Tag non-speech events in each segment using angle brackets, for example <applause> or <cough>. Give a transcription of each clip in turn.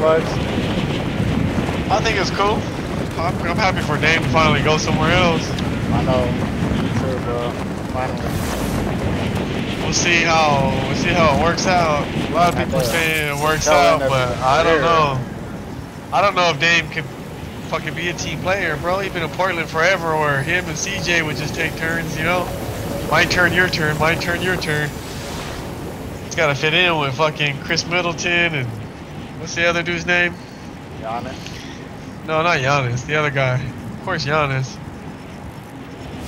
Plugs? I think it's cool. I'm, I'm happy for Dame to finally go somewhere else. I know. Me too, bro. Finally. We'll see how we'll see how it works out. A lot of people are saying it works out, but I don't know. I don't know if Dame can fucking be a team player, bro. He's been in Portland forever, where him and CJ would just take turns, you know. My turn, your turn, my turn, your turn. It's got to fit in with fucking Khris Middleton and what's the other dude's name? Giannis. No, not Giannis. The other guy. Of course, Giannis.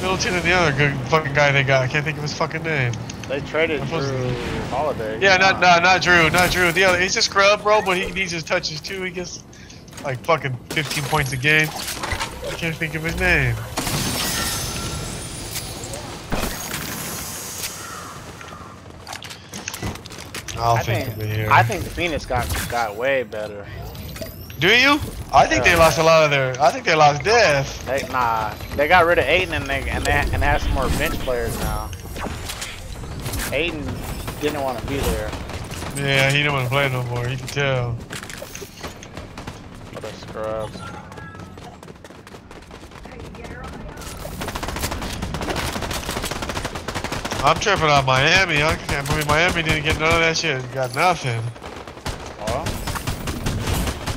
Middleton and the other good fucking guy they got. I can't think of his fucking name. They traded Jrue Holiday. Yeah, not not not Jrue, not Jrue. The other, he's a scrub, bro, but he needs his touches too. He gets like fucking 15 points a game. I can't think of his name. I'll I think, think, here. I think the Phoenix got got way better. Do you? I think they lost a lot of their. I think they lost depth. They nah, they got rid of Ayton and they and they and they have some more bench players now. Ayton didn't want to be there. Yeah, he didn't want to play no more. You can tell. What a scrubs. I'm tripping on Miami. I can't believe Miami didn't get none of that shit. Got nothing. Well,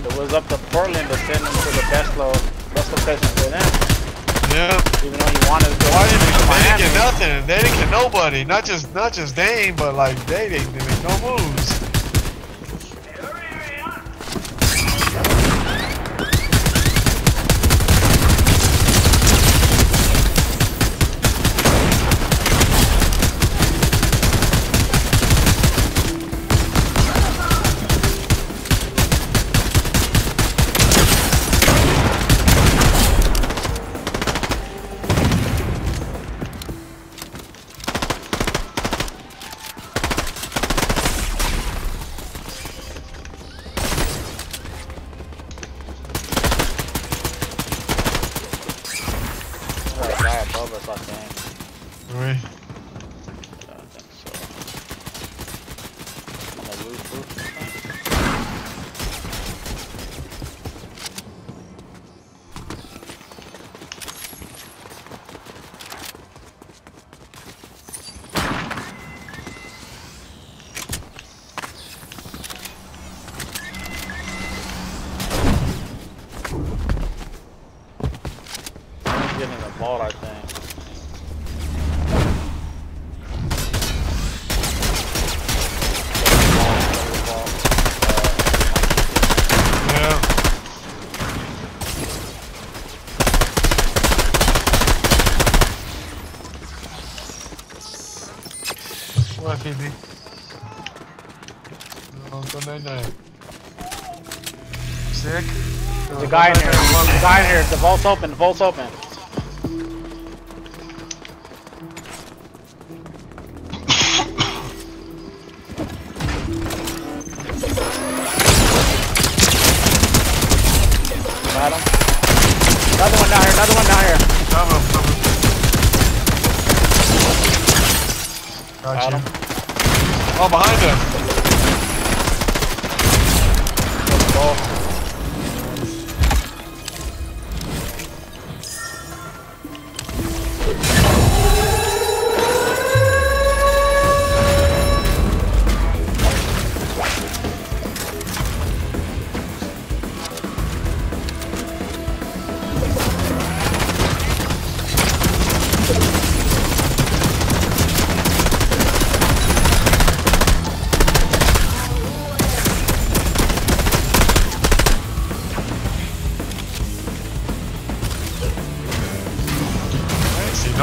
it was up to Portland to send them to the best low, best location for them. Yeah. Even though you wanted to go Why didn't they, they didn't get nothing? They didn't get nobody. Not just not just Dame, but like they didn't make no moves. He's getting the ball, I think. Yeah. What, Phoebe? No, go night night. Sick? There's a guy in here. There's a guy in here. The vault's open. The vault's open. Another one down here. Another one down here. Coming, coming. Got, Got him. Oh, behind us. Let's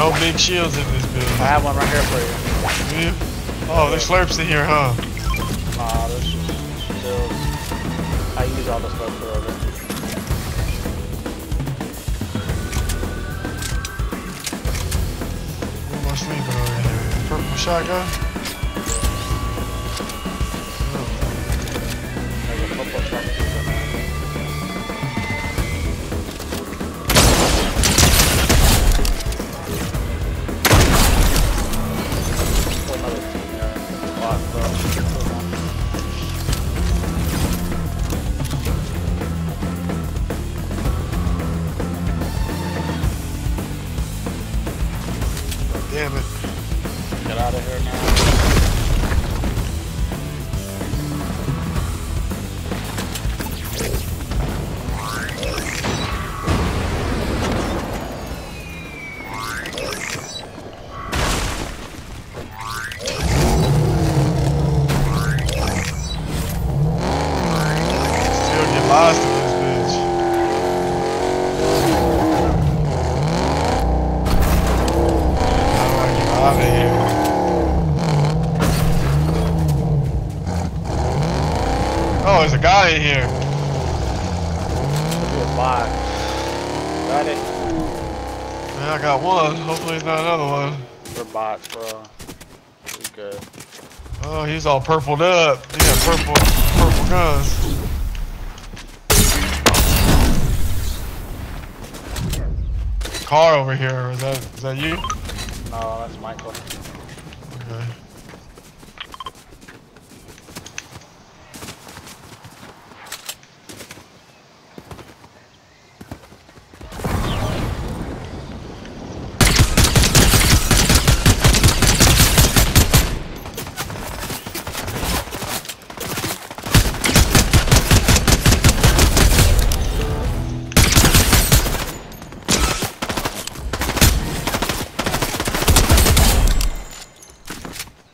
no big shields in this I have one right here for you. Yeah. Oh, there's slurps in here, huh? Nah, is still. I use all the stuff for it. Who am I sleeping over here? Purple shotgun? Purpled up. Yeah, purple, purple guns. Car over here. Is that is that you? No, that's Michael. Okay.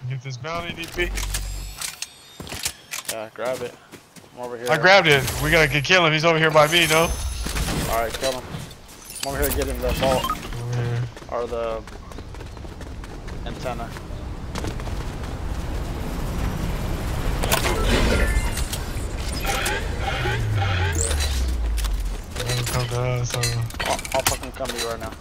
Get this bounty, DP. Yeah, grab it. I'm over here. I grabbed it. We gotta get kill him. He's over here by me, no? Alright, kill him. I'm over here getting the vault. Or the antenna. Come to us. I'll, I'll fucking come to you right now.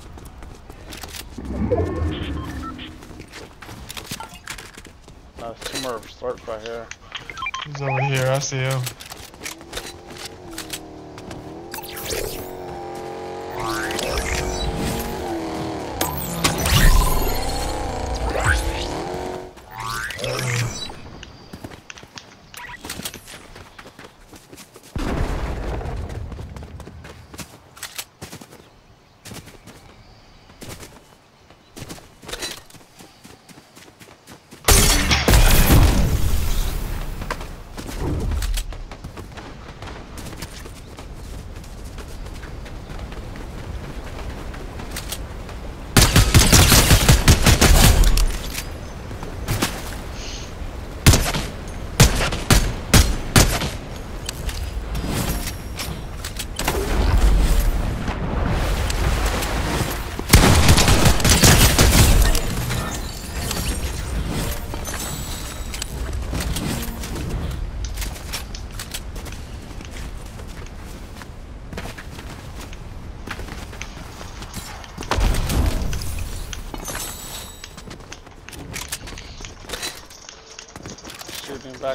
Uh, no, there's two more slurps right here. He's over here. I see him.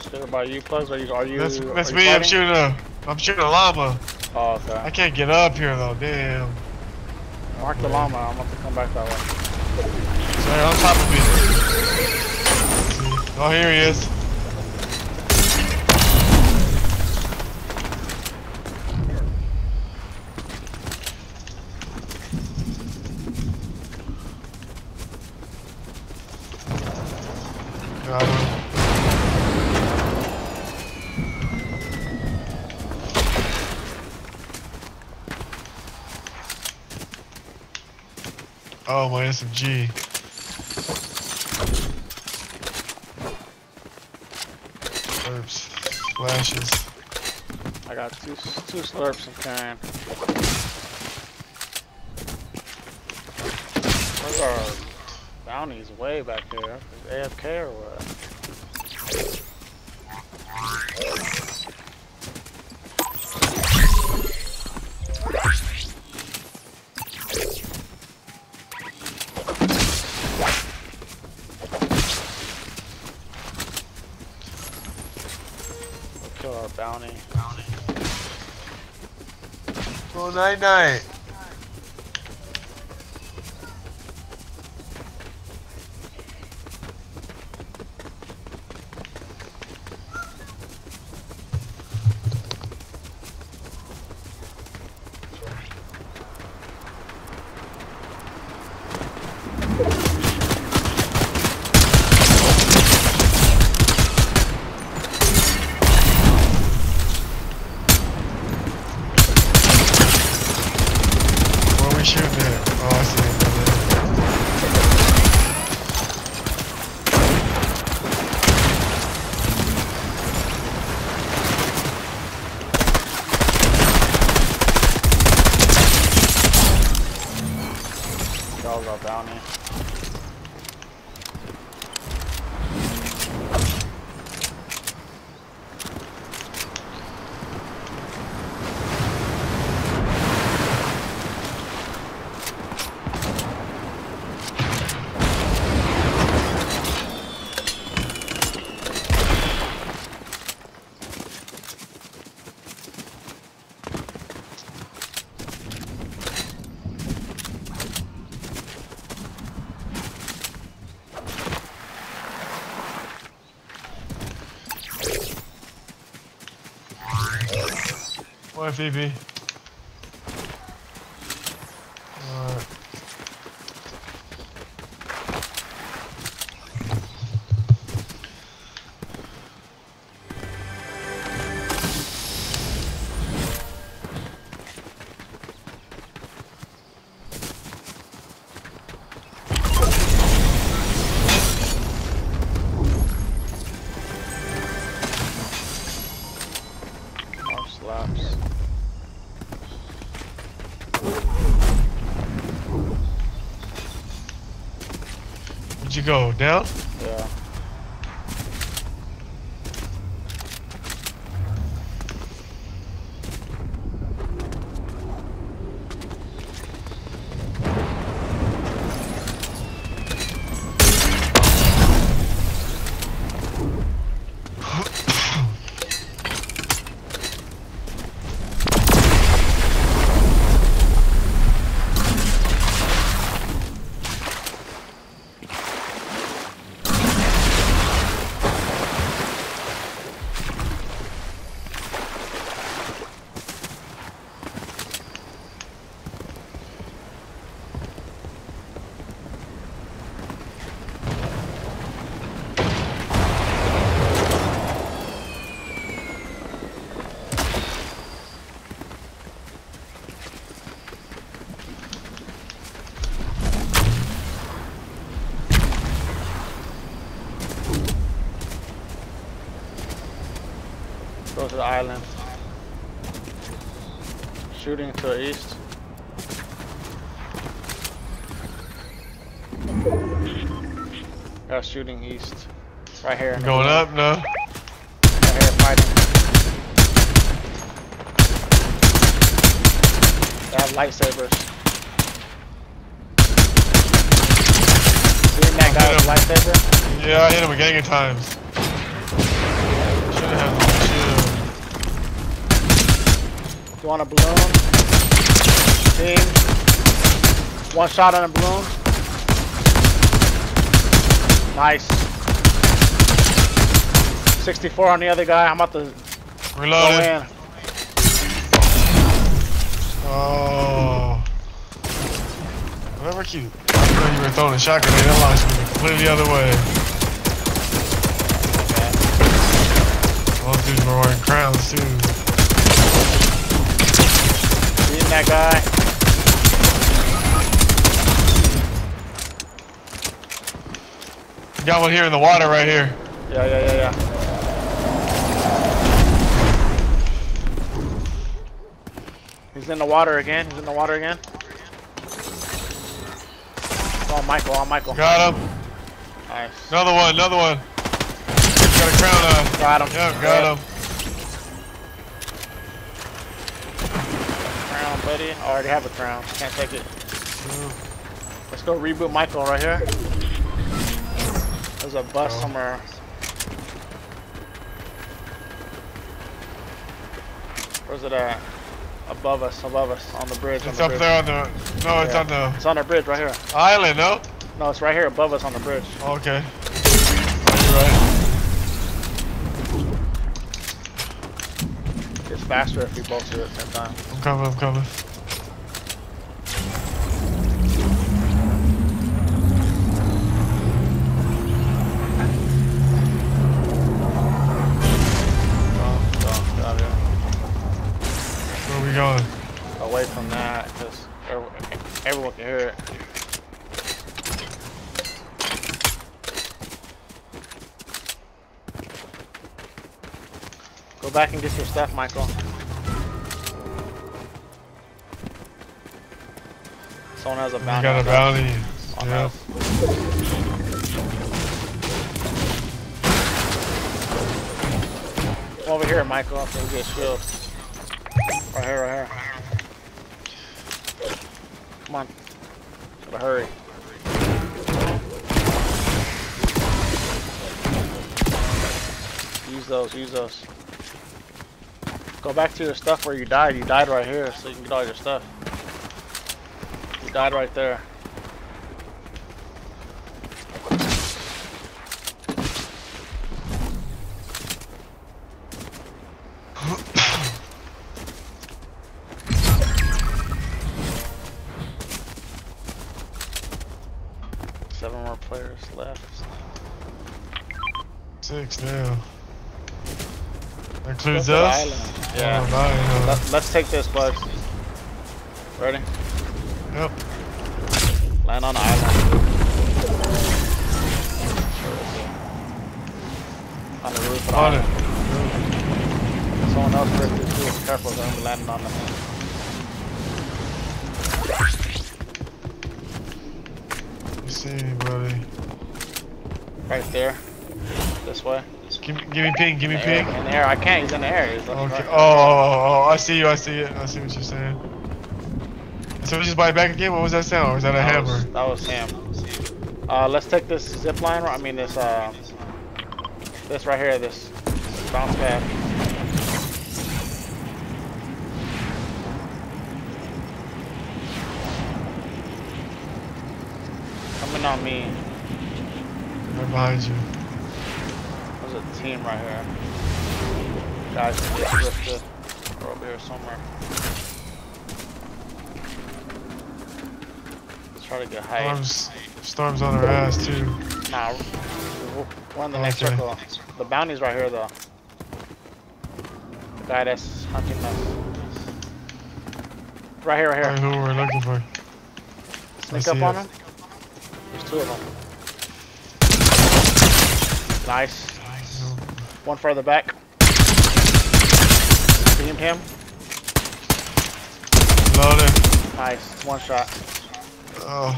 Shooting by you, Plugs. Are you? Are you? That's, that's me. I'm shooting a. I'm shooting a llama. Oh, okay. I can't get up here though. Damn. Mark the llama. I'm about to come back that way. Sorry, on top of me. Oh, here he is. Got him. Oh, my SMG. Slurps. Flashes. I got two two slurps and can. Where's our bounties way back there? AFK or what? ないない。What FPV? You go? Down? Yeah. Go to the island. Shooting to the east. Got shooting east. Right here. Going up? No. Right here fighting. They have lightsabers. Seeing that guy with a lightsaber? Yeah, I hit him a gang of times. Should've had the You want a balloon? Team. One shot on a balloon. Nice. 64 on the other guy. I'm about to Reloaded. in. Oh. Whatever cute. I thought you were throwing a shotgun. That launched me completely the other way. Those dudes were wearing crowns too. That guy. Got one here in the water right here. Yeah, yeah, yeah, yeah. He's in the water again. He's in the water again. Oh, Michael. Oh, Michael. Got him. Nice. Another one. Another one. Got a crown on. Got him. Yep, got him. Crown, buddy. I already have a crown. Can't take it. Let's go reboot Michael right here. There's a bus Oh. somewhere. Where's it at? Above us, above us, on the bridge. It's the up bridge. there on the. No, it's on the It's on the bridge right here. island. No. No, it's right here above us on the bridge. Okay. You're right. It's faster if we both do it at the same time. I'm coming. I'm coming. Back and get your stuff, Michael. Someone has a bounty. got a bounty. On Yeah. Come over here, Michael, so we get shield. Right here, right here. Come on. Gotta hurry. Use those, use those. Go back to your stuff where you died. You died right here, so you can get all your stuff. You died right there. Seven more players left. Six now. That includes Go to us? Island. Yeah. Oh, nine, Let, let's take this, bugs. Ready? Yep. Land on the island. On the roof. of the On island. it. Someone else ripped it too. Careful, they're gonna be landing on them. You see, anybody? Right there. This way. Give me, give me ping, give me In air. ping. In the air. I can't. He's in the air. He's Okay. right Oh, oh, oh, I see you. I see it. I see what you're saying. So we just buy it back again. What was that sound? Or was that a That hammer? was, that was him. Uh, let's take this zip line. I mean this. Uh, this right here. This bounce pad. Coming on me. Right behind you. Team right here. Guys get drifted. They're over here somewhere. Let's try to get height. Storms, storms on our ass too. Nah, we're- in the next circle. The bounty's right here though. The guy that's hunting us. Right here, right Right, here. who we're looking for? Sneak up on him. There's two of them. Nice. One further back. Beamed him. Loaded. Nice. One shot. Oh,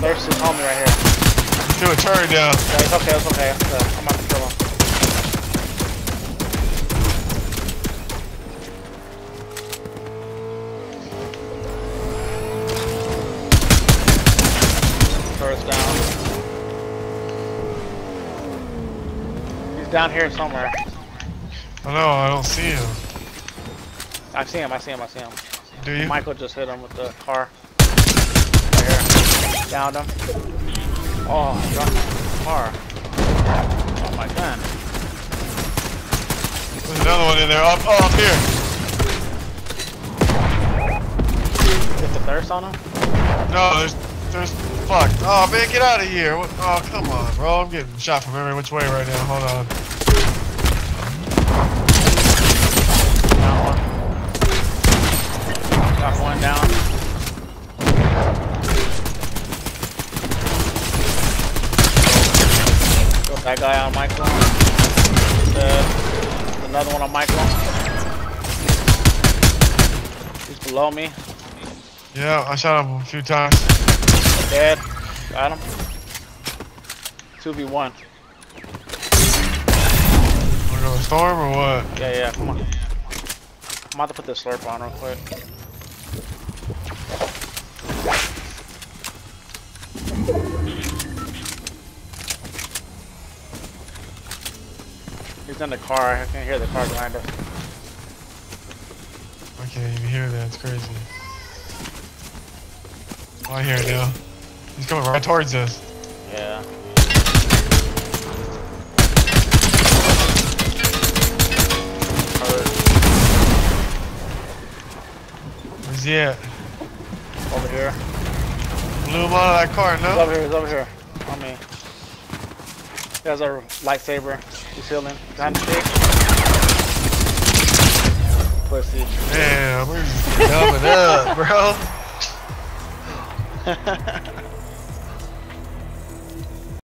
There's his homie right here. do a turn down. Yeah, it's okay, it's okay. It's, uh, I'm about to kill him. Turret's down. He's down here somewhere. I know. I don't see him. I see him, I see him, I see him. Do you? Michael just hit him with the car. Right here. Downed him. Oh, I dropped the car. Oh my god. There's another one in there. Up, oh, up here. Get the thirst on him? No, there's, there's, fuck. Oh man, get out of here. What- Oh, come on, bro. I'm getting shot from every which way right now. Hold on. Down one. Got one down. Got that guy on my clone. Dead. Uh, another one on my clone. He's below me. Yeah, I shot him a few times. Dead. Got him. 2v1. Wanna go storm or what? Yeah, yeah, come on. I'm about to put this slurp on real quick. He's in the car. I can hear the car behind us. I can't even hear that. It's crazy. Oh, I hear it now. He's coming right towards us. Yeah. Where's he at? Over here. Blew him out of that car, He's no? over here. He's over here. On me. He has a lightsaber. He's healing. Behind the tree. Pussy. Damn, we're up, bro. <laughs>